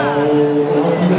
Oh,